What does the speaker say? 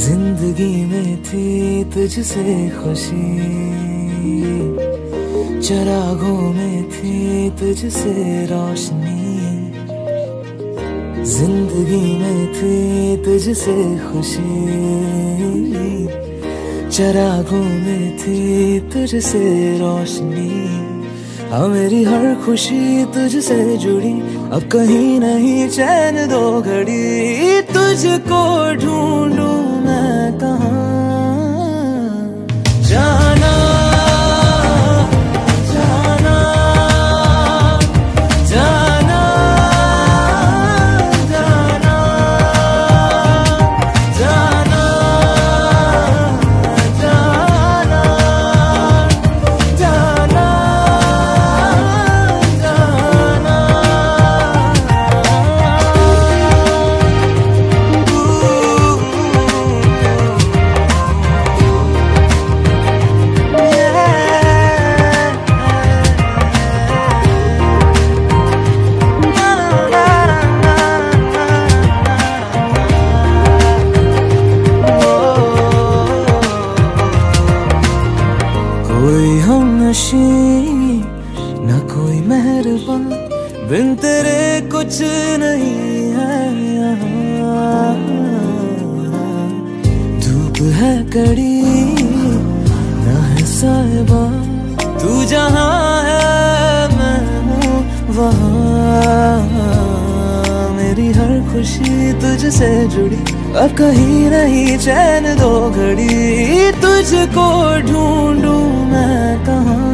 ज़िंदगी में थी तुझसे खुशी। चरागों में थी तुझसे रोशनी। ज़िंदगी में थी तुझसे खुशी। चरागों में थी तुझसे रोशनी। हाँ मेरी हर खुशी तुझसे जुड़ी। अब कहीं नहीं चैन दो घड़ी, तुझको ढूंढू मैं कोई हम नशी न कोई मेहरबान बिन तेरे कुछ नहीं है धूप है कड़ी न है साहिबा तू जहाँ है मैं हूँ वहाँ मेरी हर खुशी तुझसे जुड़ी अब कहीं नहीं चैन दो घड़ी, तुझको ढूंढूं। कहाँ